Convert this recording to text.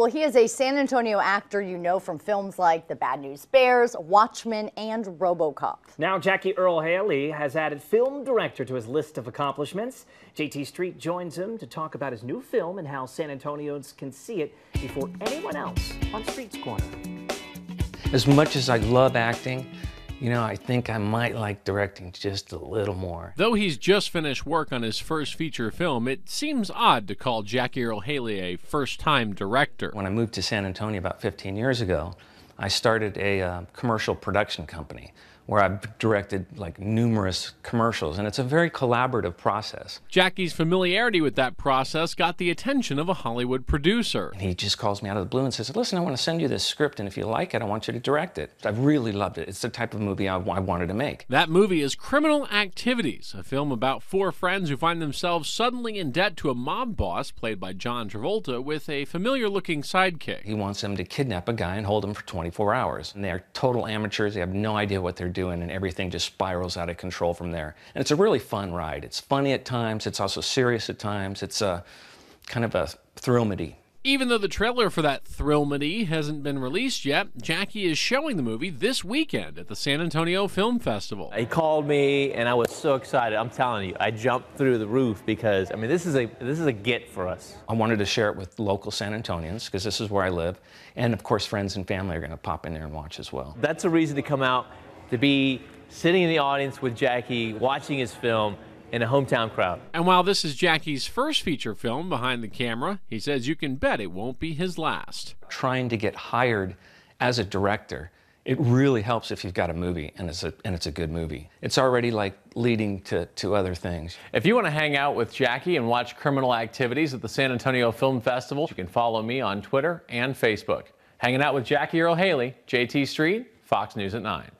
Well, he is a San Antonio actor you know from films like The Bad News Bears, Watchmen, and RoboCop. Now Jackie Earle Haley has added film director to his list of accomplishments. JT Street joins him to talk about his new film and how San Antonians can see it before anyone else on Street's Corner. As much as I love acting, you know, I think I might like directing just a little more. Though he's just finished work on his first feature film, it seems odd to call Jackie Earle Haley a first time director. When I moved to San Antonio about 15 years ago, I started a uh, commercial production company where I've directed like numerous commercials, and it's a very collaborative process. Jackie's familiarity with that process got the attention of a Hollywood producer. And he just calls me out of the blue and says, Listen, I want to send you this script, and if you like it, I want you to direct it. I really loved it. It's the type of movie I, I wanted to make. That movie is Criminal Activities, a film about four friends who find themselves suddenly in debt to a mob boss, played by John Travolta, with a familiar looking sidekick. He wants them to kidnap a guy and hold him for 24 hours. And they're total amateurs, they have no idea what they're doing doing, and everything just spirals out of control from there. And it's a really fun ride. It's funny at times, it's also serious at times. It's a kind of a thrill-medy. Even though the trailer for that Thrillmedy hasn't been released yet, Jackie is showing the movie this weekend at the San Antonio Film Festival. He called me and I was so excited. I'm telling you, I jumped through the roof because I mean this is a this is a get for us. I wanted to share it with local San Antonians because this is where I live, and of course friends and family are going to pop in there and watch as well. That's a reason to come out to be sitting in the audience with Jackie, watching his film in a hometown crowd. And while this is Jackie's first feature film behind the camera, he says you can bet it won't be his last. Trying to get hired as a director, it really helps if you've got a movie and it's a, and it's a good movie. It's already like leading to, to other things. If you want to hang out with Jackie and watch criminal activities at the San Antonio Film Festival, you can follow me on Twitter and Facebook. Hanging out with Jackie Earle Haley, JT Street, Fox News at 9.